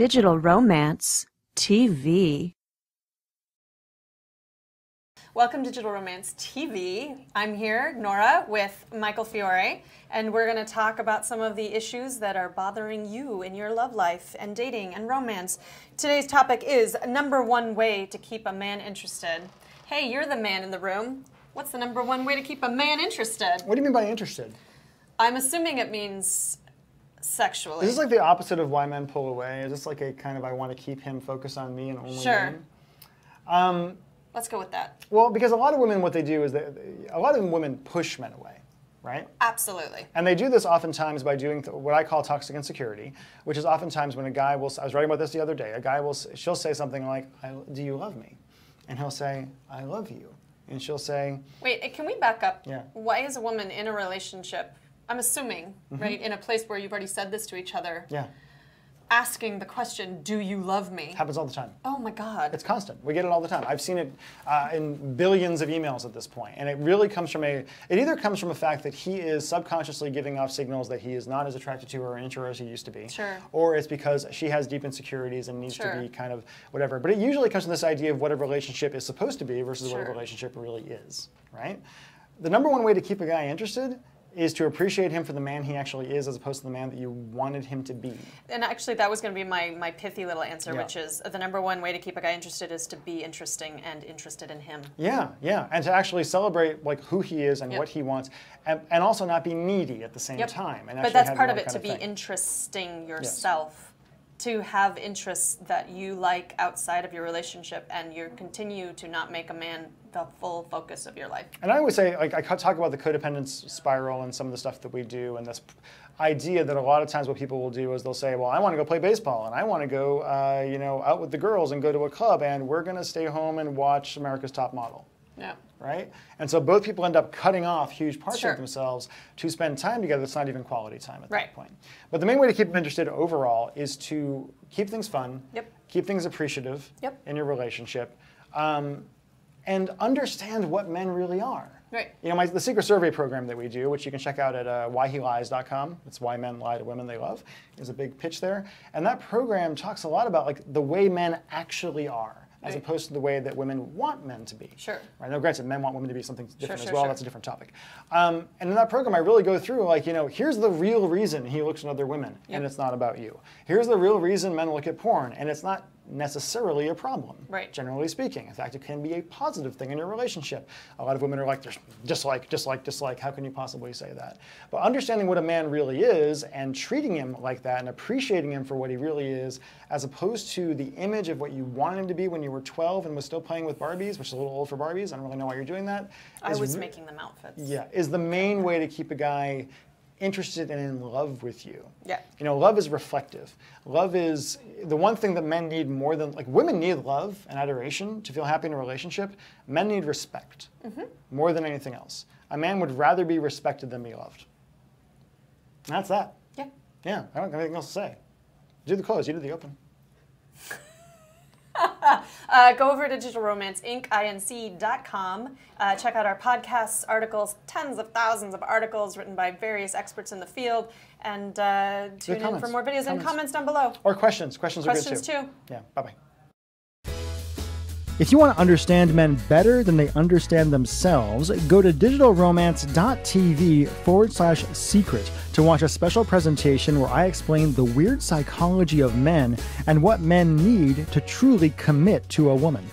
Digital Romance TV. Welcome to Digital Romance TV. I'm here, Nora, with Michael Fiore, and we're going to talk about some of the issues that are bothering you in your love life and dating and romance. Today's topic is number one way to keep a man interested. Hey, you're the man in the room. What's the number one way to keep a man interested? What do you mean by interested? I'm assuming it means sexually. Is this like the opposite of why men pull away? Is this like a kind of I want to keep him focused on me and only Sure. me? Um, Let's go with that. well, because a lot of women, what they do is they, a lot of women push men away, right? Absolutely. And they do this oftentimes by doing th- what I call toxic insecurity, which is oftentimes when a guy will. I was writing about this the other day. A guy will. She'll say something like, I, "Do you love me?" And he'll say, "I love you." And she'll say, Wait, eh, can we back up? Yeah. Why is a woman in a relationship, I'm assuming, right, in a place where you've already said this to each other, "Yeah." asking the question, do you love me? Happens all the time. Oh my God. It's constant. We get it all the time. I've seen it uh, in billions of emails at this point, and it really comes from a. It either comes from a fact that he is subconsciously giving off signals that he is not as attracted to her or into her as he used to be, Sure. or it's because she has deep insecurities and needs Sure. to be kind of whatever. But it usually comes from this idea of what a relationship is supposed to be versus what a relationship really is, right? The number one way to keep a guy interested is to appreciate him for the man he actually is, as opposed to the man that you wanted him to be. and actually, that was going to be my, my pithy little answer, Yeah. which is the number one way to keep a guy interested is to be interesting and interested in him. Yeah, yeah, and to actually celebrate like who he is and Yep. what he wants, and, and also not be needy at the same Yep. time. And But that's part of it, to be thing. interesting yourself, to have interests that you like outside of your relationship, and you continue to not make a man the full focus of your life. And I always say, like, I talk about the codependence spiral and some of the stuff that we do, and this idea that a lot of times what people will do is they'll say, "Well, I want to go play baseball, and I want to go, uh, you know, out with the girls and go to a club, and we're going to stay home and watch America's Top Model." Yeah. Right? And so both people end up cutting off huge parts Sure. of themselves to spend time together that's not even quality time at Right. that point. But the main way to keep them interested overall is to keep things fun, Yep. keep things appreciative Yep. in your relationship, um, and understand what men really are. Right. You know, my, the secret survey program that we do, which you can check out at uh, whyhelies.com, it's why men lie to women they love, is a big pitch there. And that program talks a lot about like the way men actually are, as Right. opposed to the way that women want men to be. Sure. Right. Now, granted, men want women to be something different sure, as well. sure. That's a different topic. Um, and in that program, I really go through like, you know, here's the real reason he looks at other women, and it's not about you. Here's the real reason men look at porn, and it's not necessarily a problem. Right. Generally speaking, in fact, it can be a positive thing in your relationship. A lot of women are like, "There's dislike, dislike, dislike." How can you possibly say that? But understanding what a man really is and treating him like that and appreciating him for what he really is, as opposed to the image of what you wanted him to be when you were 12 and was still playing with Barbies, which is a little old for Barbies. I don't really know why you're doing that. I was making them outfits. yeah, is the main way to keep a guy interested and in love with you. Yeah. You know, love is reflective. Love is the one thing that men need more than like women need love and adoration to feel happy in a relationship. Men need respect Mm-hmm. more than anything else. A man would rather be respected than be loved. And that's that. Yeah. Yeah, I don't have anything else to say. Do the close, you do the open. Uh, go over to digitalromanceinc.com. Uh, check out our podcasts, articles, tens of thousands of articles written by various experts in the field, and uh, tune in for more videos and Comments. comments down below. Or questions. Questions, Questions are good too. Yeah, bye bye. If you want to understand men better than they understand themselves, go to digitalromance.tv forward slash secret to watch a special presentation where I explain the weird psychology of men and what men need to truly commit to a woman.